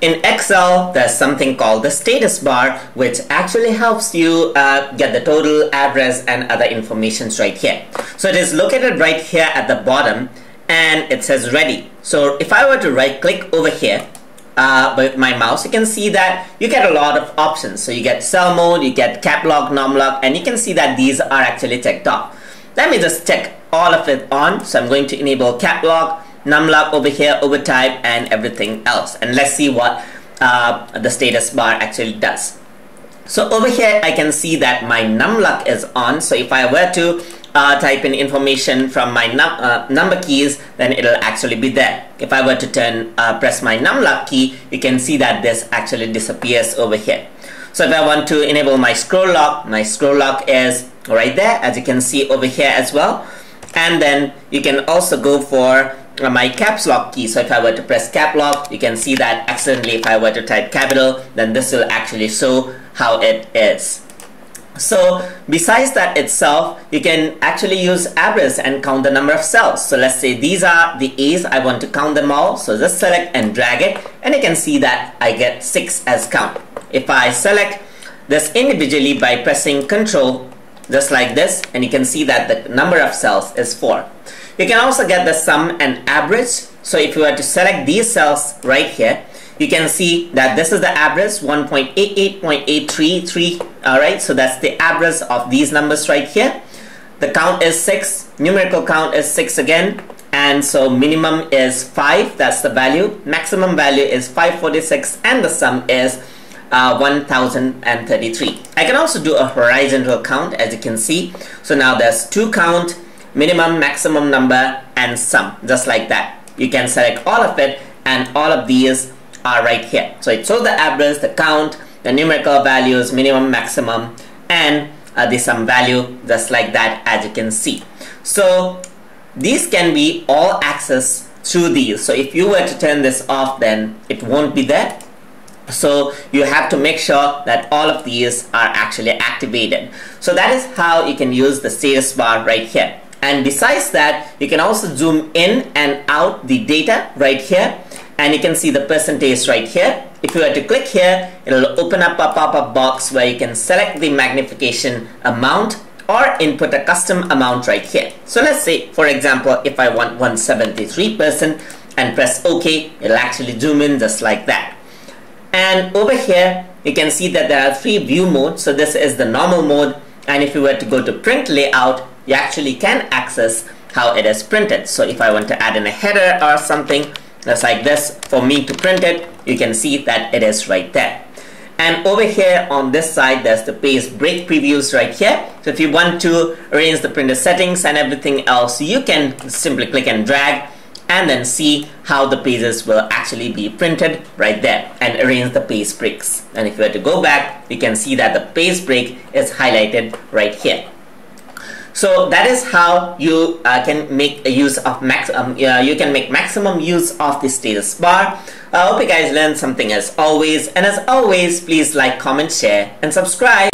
in Excel, there's something called the status bar, which actually helps you uh, get the total, address, and other informations right here. So it is located right here at the bottom, and it says ready. So if I were to right click over here, uh, with my mouse, you can see that you get a lot of options. So you get cell mode, you get cap lock, num lock, and you can see that these are actually checked off. Let me just check all of it on. So I'm going to enable cap lock, numlock over here, overtype, and everything else. And let's see what uh, the status bar actually does. So over here, I can see that my numlock is on. So if I were to uh, type in information from my num uh, number keys, then it'll actually be there. If I were to turn uh, press my numlock key, you can see that this actually disappears over here. So if I want to enable my scroll lock, my scroll lock is right there, as you can see over here as well. And then you can also go for my caps lock key. So if I were to press cap lock, you can see that accidentally if I were to type capital, then this will actually show how it is. So besides that itself, you can actually use average and count the number of cells. So let's say these are the A's, I want to count them all. So just select and drag it and you can see that I get 6 as count. If I select this individually by pressing control just like this and you can see that the number of cells is 4. You can also get the sum and average. So if you were to select these cells right here, you can see that this is the average 1.88.833 all right so that's the average of these numbers right here. The count is 6 numerical count is 6 again and so minimum is 5 that's the value. Maximum value is 546 and the sum is uh, 1033 I can also do a horizontal count as you can see. So now there's two count minimum maximum number and sum just like that you can select all of it and all of these are right here. So it shows the average, the count, the numerical values, minimum, maximum, and uh, the sum value just like that as you can see. So these can be all accessed through these. So if you were to turn this off then it won't be there. So you have to make sure that all of these are actually activated. So that is how you can use the status bar right here. And besides that, you can also zoom in and out the data right here and you can see the percentage right here. If you were to click here, it'll open up a pop-up box where you can select the magnification amount or input a custom amount right here. So let's say, for example, if I want 173% and press OK, it'll actually zoom in just like that. And over here, you can see that there are three view modes. So this is the normal mode. And if you were to go to print layout, you actually can access how it is printed. So if I want to add in a header or something, that's like this for me to print it you can see that it is right there. And over here on this side there's the page break previews right here. So if you want to arrange the printer settings and everything else you can simply click and drag and then see how the pages will actually be printed right there and arrange the page breaks. And if you were to go back you can see that the page break is highlighted right here so that is how you uh, can make use of max. Um, uh, you can make maximum use of the status bar. I hope you guys learned something as always. And as always, please like, comment, share, and subscribe.